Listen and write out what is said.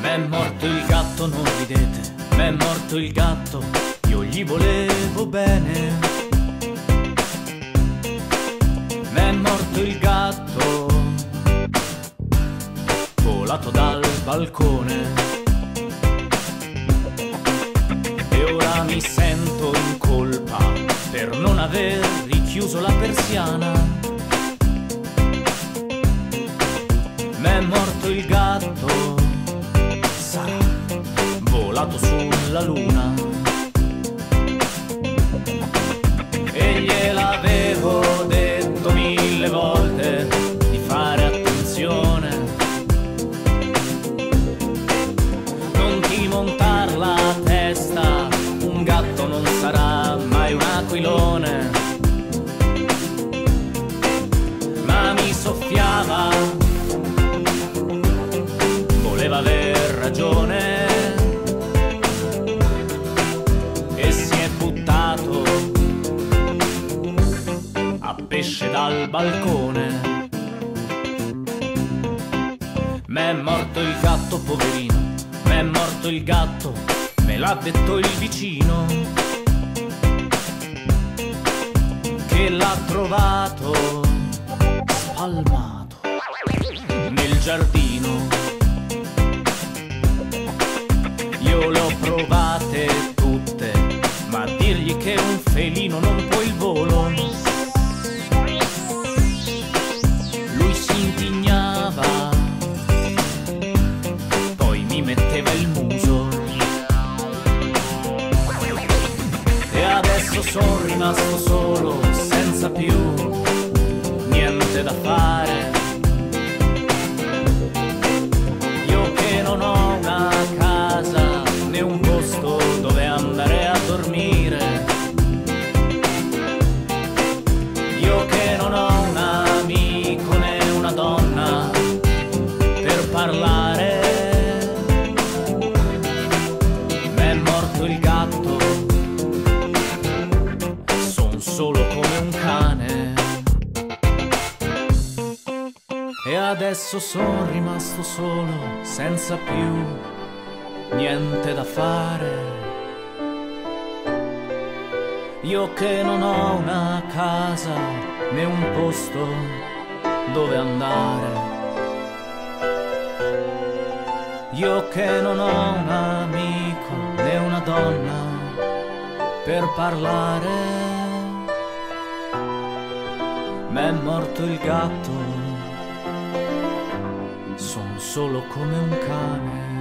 M'è morto il gatto, non ridete, m'è morto il gatto, io gli volevo bene. M'è morto il gatto, volato dal balcone. Aver richiuso la persiana. M'è morto il gatto, sarà volato sulla luna. Voleva aver ragione. E si è buttato a pesce dal balcone. M'è morto il gatto, poverino, m'è morto il gatto, me l'ha detto il vicino. Che l'ha trovato spalmato nel giardino. Provate tutte, ma dirgli che un felino non può il volo. Lui si indignava, poi mi metteva il muso. E adesso sono rimasto solo, senza più niente da fare. Parlare. M'è morto il gatto, son solo come un cane. E adesso sono rimasto solo, senza più niente da fare. Io che non ho una casa né un posto dove andare. Io che non ho un amico né una donna per parlare. M'è morto il gatto, sono solo come un cane.